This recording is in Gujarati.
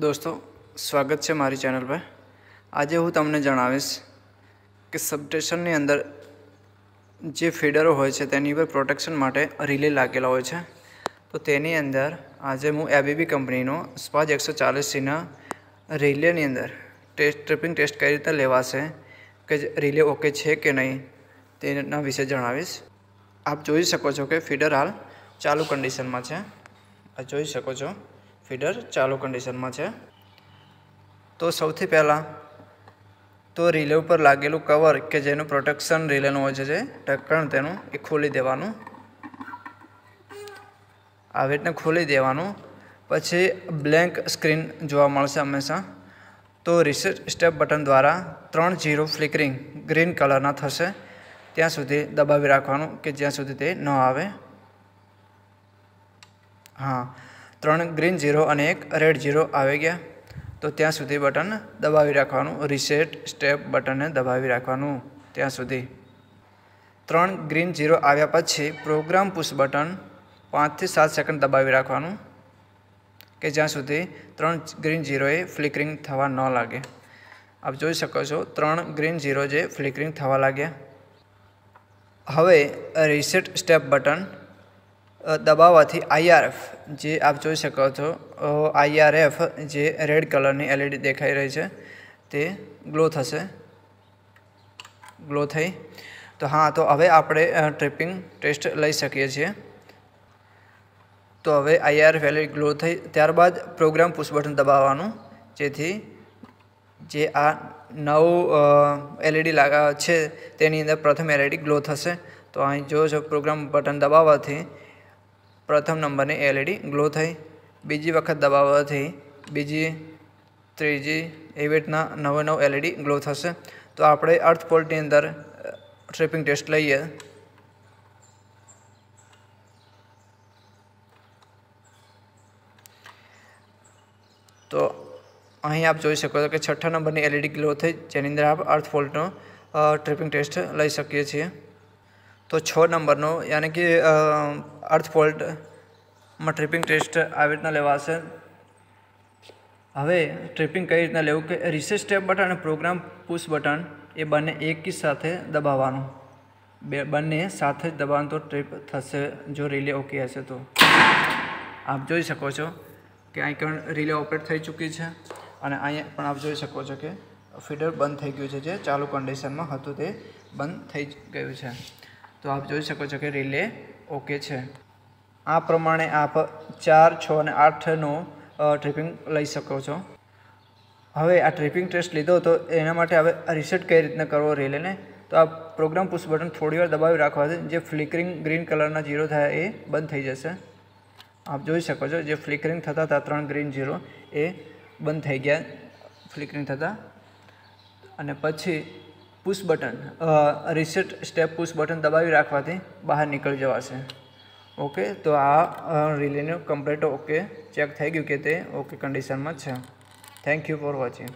દોસ્તો, સ્વાગત છે મારી ચેનલ પર. આજે હું તમને જણાવીશ કે સબસ્ટેશનની અંદર જે ફીડરો હોય છે, તેની પર પ્રોટેક્શન માટે રિલે લાગેલા હોય છે. તો તેની અંદર આજે હું એબીબી કંપનીનો સ્પાજ એકસો ચાલીસીના રિલેની અંદર ટેસ્ટ, ટ્રિપિંગ ટેસ્ટ કઈ રીતે લેવાશે, કે રિલે ઓકે છે કે નહીં, તેના વિશે જણાવીશ. આપ જોઈ શકો છો કે ફીડર હાલ ચાલુ કન્ડિશનમાં છે. આ જોઈ શકો છો. ફીડર ચાલુ કન્ડિશનમાં છે. તો સૌથી પહેલાં તો રિલે ઉપર લાગેલું કવર કે જેનું પ્રોટેક્શન રિલેનું હોય છે ઢક્કણ તેનું એ ખોલી દેવાનું. આવી રીતના ખોલી દેવાનું. પછી બ્લેન્ક સ્ક્રીન જોવા મળશે હંમેશા. તો રિસેટ સ્ટેપ બટન દ્વારા ત્રણ જીરો ફ્લિકરિંગ ગ્રીન કલરના થશે. ત્યાં સુધી દબાવી રાખવાનું કે જ્યાં સુધી તે ન આવે. હા. ત્રણ ગ્રીન ઝીરો અને એક રેડ ઝીરો આવી ગયા. તો ત્યાં સુધી બટન દબાવી રાખવાનું. રીસેટ સ્ટેપ બટનને દબાવી રાખવાનું ત્યાં સુધી. ત્રણ ગ્રીન ઝીરો આવ્યા પછી પ્રોગ્રામ પુશ બટન પાંચથી સાત સેકન્ડ દબાવી રાખવાનું કે જ્યાં સુધી ત્રણ ગ્રીન ઝીરોએ ફ્લિકરિંગ થવા ન લાગે. આપ જોઈ શકો છો, ત્રણ ગ્રીન ઝીરો જે ફ્લિકરિંગ થવા લાગ્યા. હવે રીસેટ સ્ટેપ બટન દબાવવાથી આઈઆરએફ જે આપ જોઈ શકો છો આઈઆરએફ જે રેડ કલરની એલઈડી દેખાઈ રહી છે, તે ગ્લો થશે. ગ્લો થઈ. તો હા, તો હવે આપણે ટ્રિપિંગ ટેસ્ટ લઈ શકીએ છીએ. તો હવે આઈઆરએફ એલઈડી ગ્લો થઈ. ત્યારબાદ પ્રોગ્રામ પુશ બટન દબાવવાનું, જેથી જે આ નવું એલઈડી લાગા છે, તેની અંદર પ્રથમ એલઈડી ગ્લો થશે. તો અહીં જો પ્રોગ્રામ બટન દબાવવાથી પ્રથમ નંબરની એલઈડી ગ્લો થઈ. બીજી વખત દબાવવાથી બીજી, ત્રીજી, એવી રીતના નવે નવ એલઈડી ગ્લો થશે. તો આપણે અર્થ પોલ્ટની અંદર ટ્રિપિંગ ટેસ્ટ લઈએ. તો અહીં આપ જોઈ શકો છો કે છઠ્ઠા નંબરની એલઈડી ગ્લો થઈ. જેની અંદર આપ અર્થ ફોલ્ટનો ટ્રિપિંગ ટેસ્ટ લઈ શકીએ છીએ. તો છ નંબરનો, યાની કે અર્થ ફોલ્ટમાં ટ્રિપિંગ ટેસ્ટ આવી રીતના લેવાશે. હવે ટ્રિપિંગ કઈ રીતના લેવું કે રિસેસ સ્ટેપ બટન અને પ્રોગ્રામ પુશ બટન એ બંને એકી સાથે દબાવવાનું. બે, બંને સાથે જ દબાવવાનું તો ટ્રીપ થશે, જો રિલે ઓકે હશે તો. આપ જોઈ શકો છો કે અહીં પણ રિલે ઓપરેટ થઈ ચૂકી છે અને અહીંયા પણ આપ જોઈ શકો છો કે ફીડર બંધ થઈ ગયું છે, જે ચાલુ કન્ડિશનમાં હતું તે બંધ થઈ ગયું છે. તો આપ જોઈ શકો છો કે રિલે ઓકે છે. આ પ્રમાણે આપ ચાર, છ અને આઠનો ટ્રિપિંગ લઈ શકો છો. હવે આ ટ્રિપિંગ ટેસ્ટ લીધો તો એના માટે હવે રિસેટ કઈ રીતના કરવો રિલેને? તો આ પ્રોગ્રામ પુશ બટન થોડી વાર દબાવી રાખવાથી જે ફ્લિકરિંગ ગ્રીન કલરના જીરો થયા એ બંધ થઈ જશે. આપ જોઈ શકો છો જે ફ્લિકરિંગ થતા હતા, ત્રણ ગ્રીન ઝીરો એ બંધ થઈ ગયા ફ્લિકરિંગ થતાં. અને પછી push button reset step push button દબાવી રાખવાથી બહાર નીકળી જવાશે. ઓકે તો આ રિલેનું કમ્પ્લીટ ઓકે ચેક થઈ ગયું કે તે ઓકે કન્ડિશનમાં છે. Thank you for watching